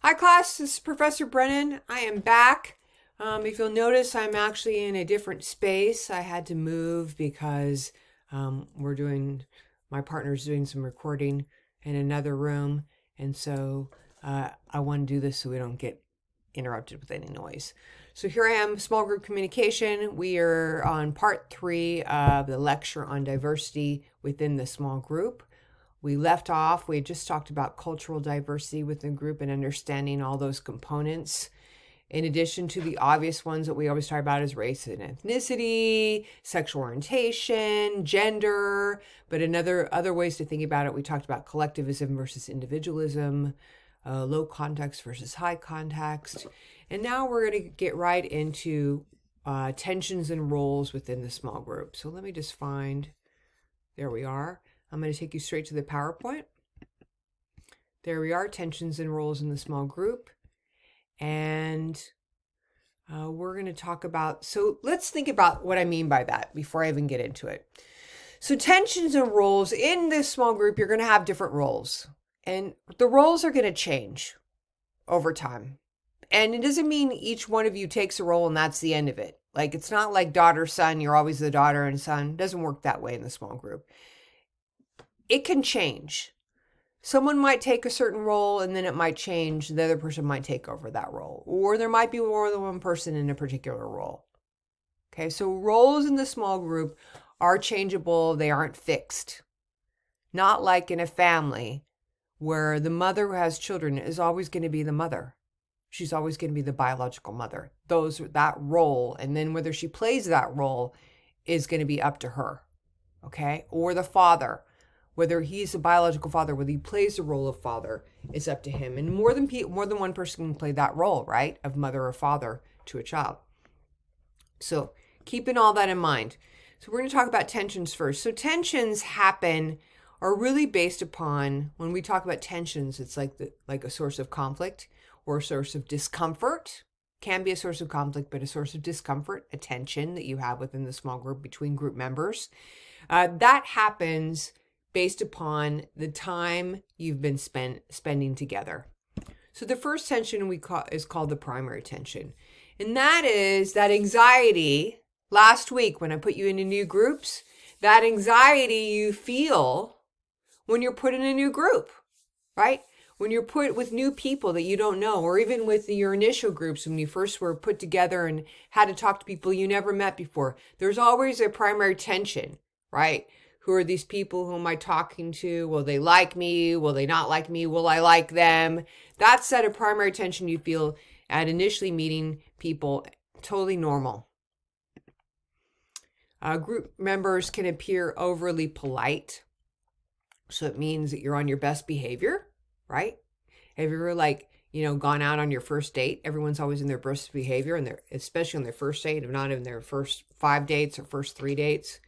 Hi, class. This is Professor Brennan. I am back. Um, if you'll notice, I'm actually in a different space. I had to move because um, we're doing, my partner's doing some recording in another room. And so uh, I want to do this so we don't get interrupted with any noise. So here I am, small group communication. We are on part three of the lecture on diversity within the small group we left off, we just talked about cultural diversity within the group and understanding all those components. In addition to the obvious ones that we always talk about as race and ethnicity, sexual orientation, gender, but another other ways to think about it, we talked about collectivism versus individualism, uh, low context versus high context, and now we're going to get right into uh, tensions and roles within the small group. So let me just find, there we are. I'm going to take you straight to the PowerPoint. There we are, tensions and roles in the small group. And uh, we're going to talk about, so let's think about what I mean by that before I even get into it. So tensions and roles in this small group, you're going to have different roles. And the roles are going to change over time. And it doesn't mean each one of you takes a role and that's the end of it. Like it's not like daughter, son, you're always the daughter and son. It doesn't work that way in the small group it can change. Someone might take a certain role and then it might change. The other person might take over that role. Or there might be more than one person in a particular role. Okay, so roles in the small group are changeable, they aren't fixed. Not like in a family where the mother who has children is always going to be the mother. She's always going to be the biological mother. Those that role and then whether she plays that role is going to be up to her. Okay? Or the father whether he's a biological father, whether he plays the role of father, is up to him. And more than pe- more than one person can play that role, right, of mother or father to a child. So keeping all that in mind. So we're going to talk about tensions first. So tensions happen are really based upon when we talk about tensions, it's like the like a source of conflict or a source of discomfort. Can be a source of conflict, but a source of discomfort, a tension that you have within the small group between group members. Uh, that happens based upon the time you've been spent spending together. So the first tension we call is called the primary tension. And that is that anxiety last week when I put you into new groups, that anxiety you feel when you're put in a new group, right? When you're put with new people that you don't know, or even with your initial groups when you first were put together and had to talk to people you never met before, there's always a primary tension, right? Who are these people who am I talking to? Will they like me? Will they not like me? Will I like them? That set of primary tension you feel at initially meeting people. Totally normal. Uh, group members can appear overly polite. So it means that you're on your best behavior, right? Have you ever like, you know, gone out on your first date? Everyone's always in their best behavior and they're especially on their first date, if not in their first five dates or first three dates.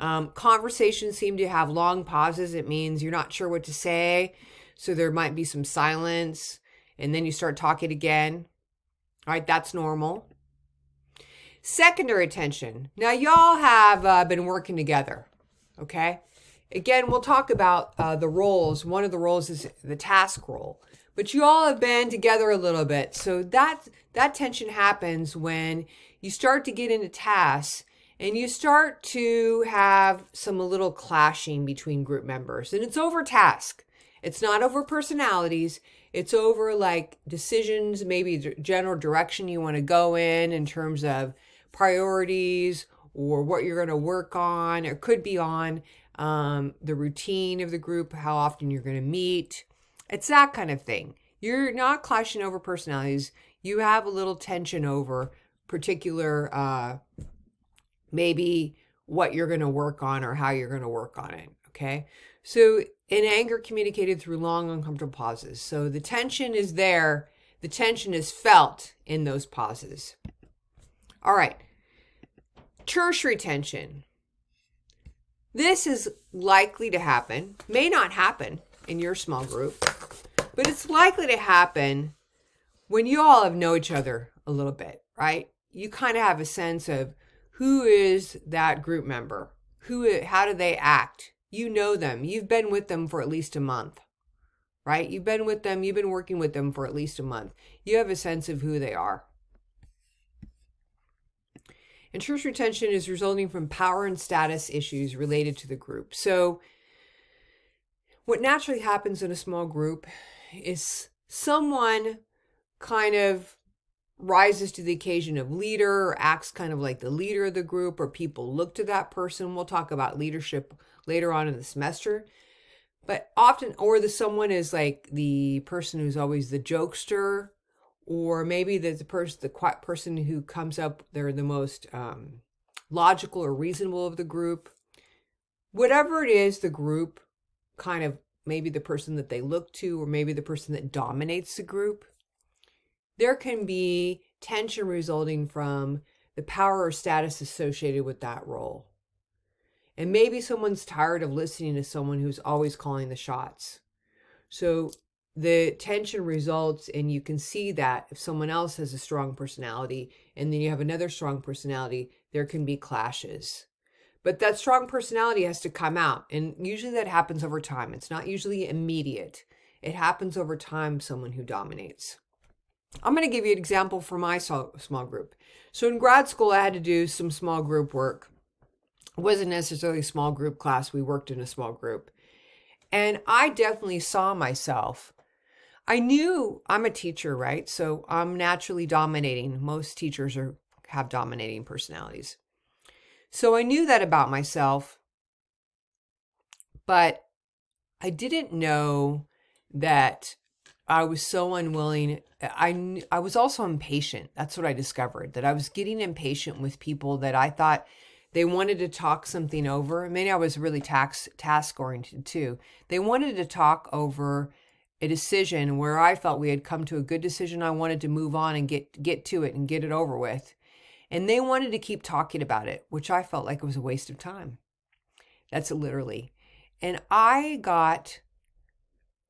Um, conversations seem to have long pauses. It means you're not sure what to say. So there might be some silence and then you start talking again. All right, that's normal. Secondary tension. Now, y'all have uh, been working together, okay? Again, we'll talk about uh, the roles. One of the roles is the task role, but you all have been together a little bit. So that that tension happens when you start to get into tasks and you start to have some a little clashing between group members. And it's over task. It's not over personalities. It's over like decisions maybe general direction you want to go in in terms of priorities or what you're going to work on. Or could be on um, the routine of the group how often you're going to meet. It's that kind of thing. You're not clashing over personalities. You have a little tension over particular uh, maybe what you're going to work on or how you're going to work on it. Okay. So, in anger communicated through long, uncomfortable pauses. So, the tension is there, the tension is felt in those pauses. All right. Tertiary tension. This is likely to happen, may not happen in your small group, but it's likely to happen when you all have know each other a little bit, right? You kind of have a sense of who is that group member? Who how do they act? You know them. You've been with them for at least a month. right? You've been with them, you've been working with them for at least a month. You have a sense of who they are. And tertiary tension is resulting from power and status issues related to the group. So, what naturally happens in a small group is someone kind of rises to the occasion of leader or acts kind of like the leader of the group, or people look to that person. We'll talk about leadership later on in the semester. But often, or the someone is like the person who's always the jokester or maybe the, the person the quiet person who comes up they're the most um, logical or reasonable of the group whatever it is the group kind of maybe the person that they look to or maybe the person that dominates the group there can be tension resulting from the power or status associated with that role. And maybe someone's tired of listening to someone who's always calling the shots. So the tension results and you can see that if someone else has a strong personality and then you have another strong personality there can be clashes. But that strong personality has to come out and usually that happens over time. It's not usually immediate. It happens over time someone who dominates i'm going to give you an example for my small group so in grad school i had to do some small group work it wasn't necessarily a small group class we worked in a small group and i definitely saw myself I knew I'm a teacher, right? So I'm naturally dominating. Most teachers are have dominating personalities. So I knew that about myself, but I didn't know that I was so unwilling. I I was also impatient. That's what I discovered. That I was getting impatient with people that I thought they wanted to talk something over. Maybe I was really tax task oriented too. They wanted to talk over a decision where I felt we had come to a good decision. I wanted to move on and get get to it and get it over with. And they wanted to keep talking about it, which I felt like it was a waste of time. That's literally. And I got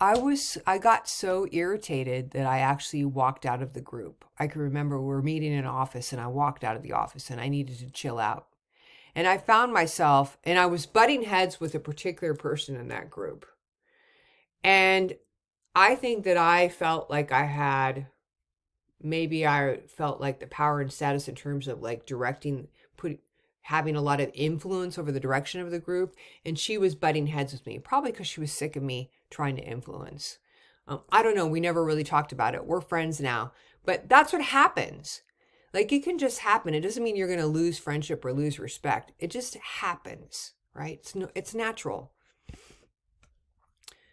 I was I got so irritated that I actually walked out of the group. I can remember we were meeting in an office and I walked out of the office and I needed to chill out. And I found myself and I was butting heads with a particular person in that group. And I think that I felt like I had maybe I felt like the power and status in terms of like directing put having a lot of influence over the direction of the group and she was butting heads with me probably because she was sick of me trying to influence. Um, i don't know we never really talked about it. We're friends now but that's what happens. Like it can just happen. It doesn't mean you're going to lose friendship or lose respect. It just happens right? It's no, it's natural.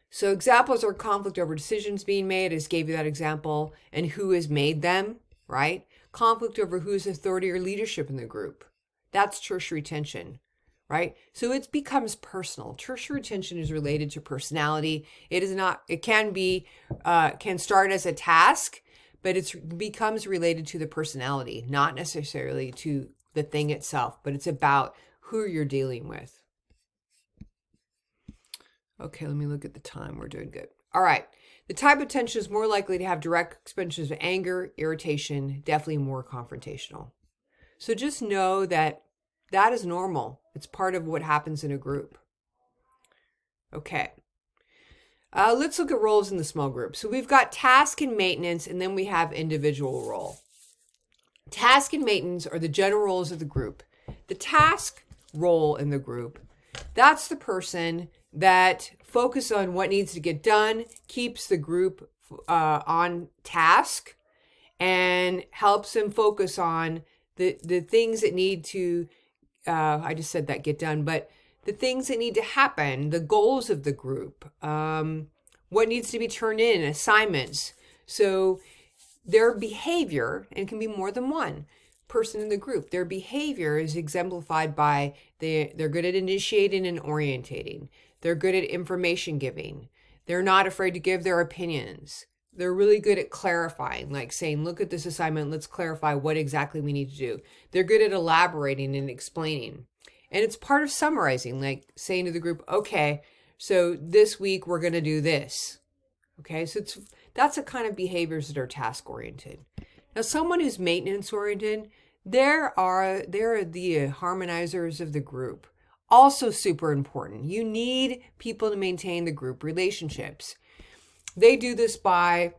So examples are conflict over decisions being made. I just gave you that example and who has made them, right? Conflict over who's authority or leadership in the group. That's tertiary tension, right? So it becomes personal. Tertiary tension is related to personality. It is not, it can be, uh, can start as a task, but it becomes related to the personality, not necessarily to the thing itself, but it's about who you're dealing with. Okay, let me look at the time. We're doing good. All right. The type of tension is more likely to have direct expressions of anger, irritation, definitely more confrontational. So just know that that is normal. It's part of what happens in a group. Okay. Uh, let's look at roles in the small group. So we've got task and maintenance, and then we have individual role. Task and maintenance are the general roles of the group. The task role in the group, that's the person that focus on what needs to get done, keeps the group uh, on task, and helps them focus on the, the things that need to, uh, I just said that get done, but the things that need to happen, the goals of the group, um, what needs to be turned in, assignments. So their behavior, and can be more than one person in the group, their behavior is exemplified by they, they're good at initiating and orientating. They're good at information giving. They're not afraid to give their opinions. They're really good at clarifying, like saying, look at this assignment, let's clarify what exactly we need to do. They're good at elaborating and explaining. And it's part of summarizing, like saying to the group, okay, so this week we're going to do this. Okay, so it's that's the kind of behaviors that are task oriented. Now, someone who's maintenance oriented, there are they're the harmonizers of the group. Also super important. You need people to maintain the group relationships. They do this by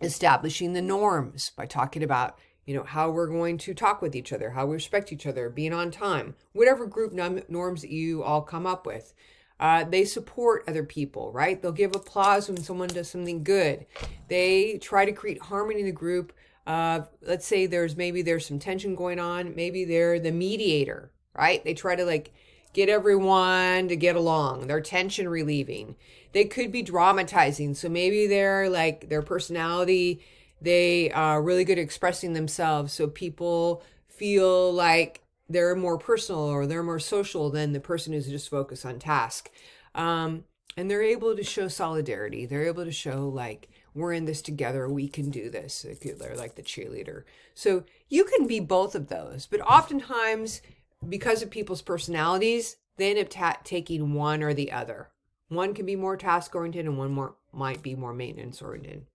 establishing the norms, by talking about, you know, how we're going to talk with each other, how we respect each other, being on time, whatever group norms that you all come up with. Uh, they support other people, right? They'll give applause when someone does something good. They try to create harmony in the group. Uh, let's say there's maybe there's some tension going on. Maybe they're the mediator, right? They try to like get everyone to get along. They're tension relieving. They could be dramatizing. So maybe they're like their personality, they are really good at expressing themselves. So people feel like they're more personal or they're more social than the person who's just focused on task. Um, and they're able to show solidarity. They're able to show like we're in this together. We can do this. They're like the cheerleader. So you can be both of those, but oftentimes because of people's personalities, they end up ta- taking one or the other. One can be more task oriented, and one more might be more maintenance oriented.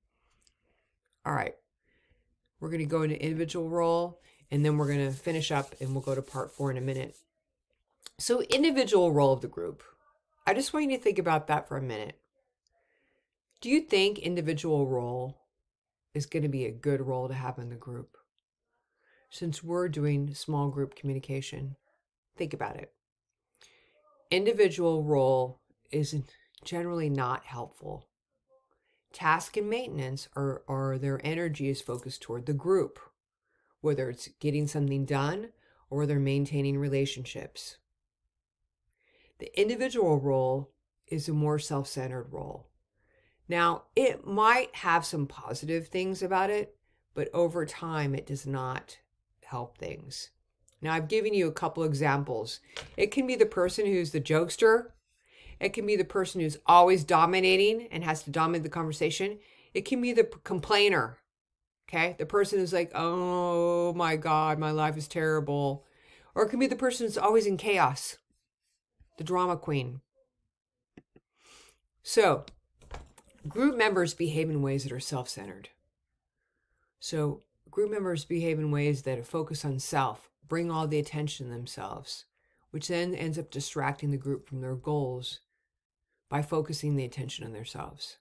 All right, we're going to go into individual role and then we're going to finish up and we'll go to part four in a minute. So, individual role of the group. I just want you to think about that for a minute. Do you think individual role is going to be a good role to have in the group? Since we're doing small group communication, think about it. Individual role is generally not helpful. Task and maintenance are, are their energy is focused toward the group whether it's getting something done or they're maintaining relationships. The individual role is a more self centered role. Now, it might have some positive things about it, but over time, it does not help things. Now, I've given you a couple examples. It can be the person who's the jokester, it can be the person who's always dominating and has to dominate the conversation, it can be the complainer Okay. The person is like, oh my God, my life is terrible. Or it can be the person who's always in chaos, the drama queen. So, group members behave in ways that are self centered. So, group members behave in ways that focus on self, bring all the attention themselves, which then ends up distracting the group from their goals by focusing the attention on themselves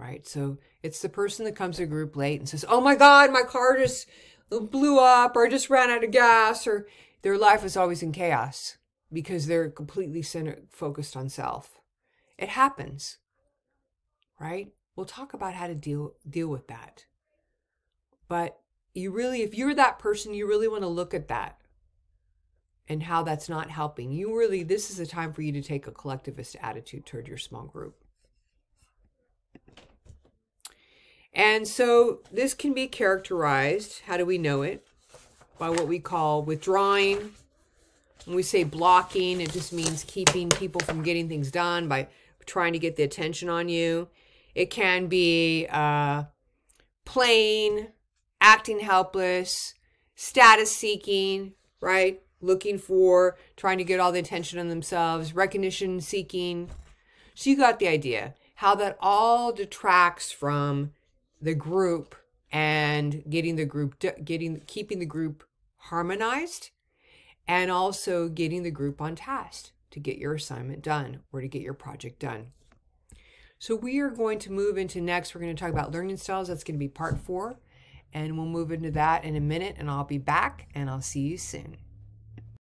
right? So it's the person that comes to group late and says, Oh my God, my car just blew up, or I just ran out of gas, or their life is always in chaos because they're completely centered, focused on self. It happens, right? We'll talk about how to deal deal with that. But you really, if you're that person, you really want to look at that and how that's not helping. You really, this is a time for you to take a collectivist attitude toward your small group. And so this can be characterized, how do we know it? By what we call withdrawing. When we say blocking, it just means keeping people from getting things done by trying to get the attention on you. It can be uh, playing, acting helpless, status seeking, right? Looking for, trying to get all the attention on themselves, recognition seeking. So you got the idea. How that all detracts from the group and getting the group getting keeping the group harmonized and also getting the group on task to get your assignment done or to get your project done. So we are going to move into next we're going to talk about learning styles that's going to be part 4 and we'll move into that in a minute and I'll be back and I'll see you soon.